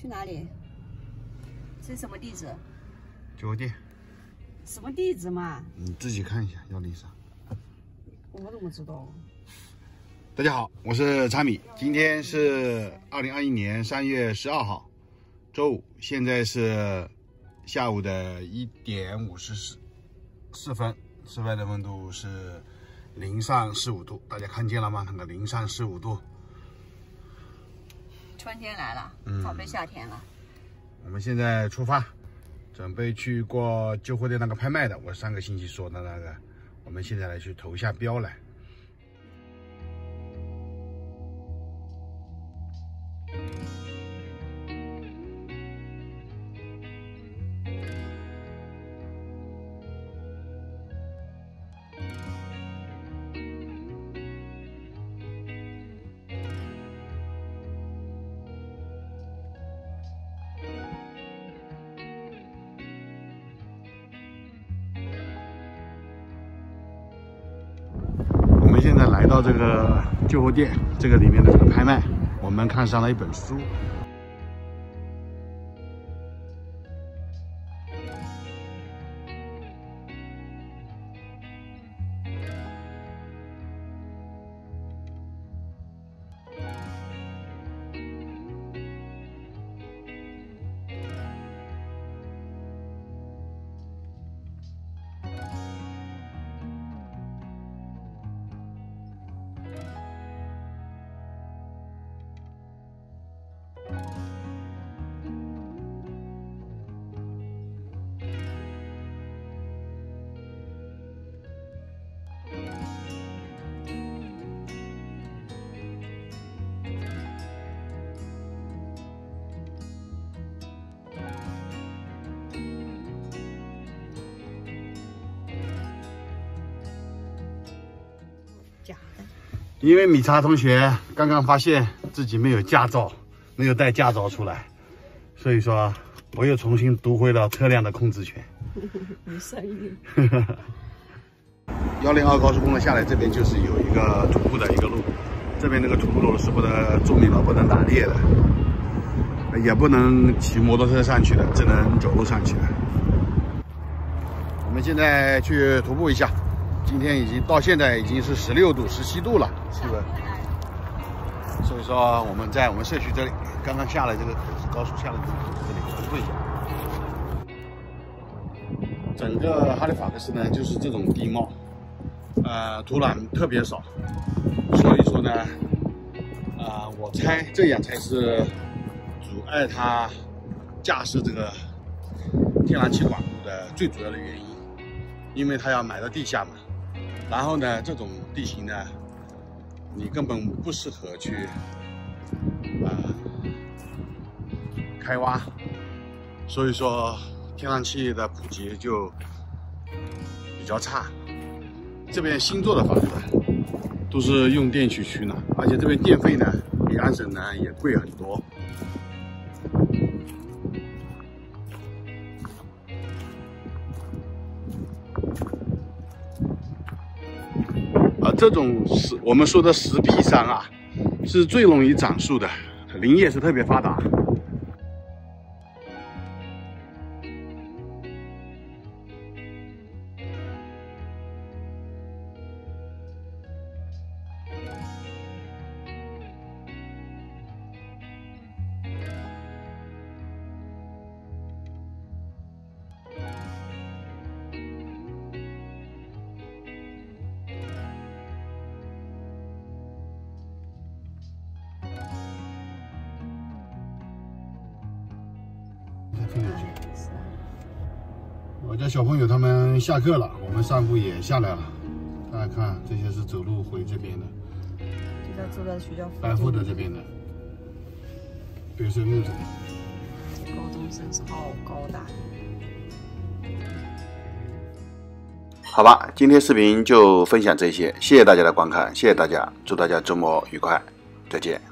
去哪里？这什么地址？酒店，什么地址嘛？你自己看一下，幺零三。我怎么知道？大家好，我是查米，今天是二零二一年三月十二号，周五，现在是下午的一点五十四四分，室外的温度是零上十五度，大家看见了吗？那个零上十五度。春天来了，准备夏天了。我们现在出发，准备去过旧货店那个拍卖的。我上个星期说的那个，我们现在来去投一下标来。现在来到这个旧货店，这个里面的这个拍卖，我们看上了一本书。因为米查同学刚刚发现自己没有驾照，没有带驾照出来，所以说我又重新夺回了车辆的控制权。没声音。幺零二高速公路下来，这边就是有一个徒步的一个路，这边那个徒步路是不能重领了，不能打猎的，也不能骑摩托车上去的，只能走路上去的。我们现在去徒步一下。今天已经到现在已经是十六度、十七度了，是不？所以说我们在我们社区这里刚刚下了这个高速下了这个口子这里徒步一下。整个哈利法克斯呢就是这种地貌，呃，土壤特别少，所以说呢，啊，我猜这样才是阻碍他驾驶这个天然气管路的最主要的原因，因为他要埋到地下嘛。然后呢，这种地形呢，你根本不适合去啊开挖，所以说天然气的普及就比较差。这边新做的房子都是用电去取暖，而且这边电费呢比安省呢也贵很多。这种石，我们说的石壁山啊，是最容易长树的，林业是特别发达。我家小朋友他们下课了，我们散步也下来了。大家看，这些是走路回这边的，就在住在学校百富的这边的，北深路这边。高中生是好高大。好吧，今天视频就分享这些，谢谢大家的观看，谢谢大家，祝大家周末愉快，再见。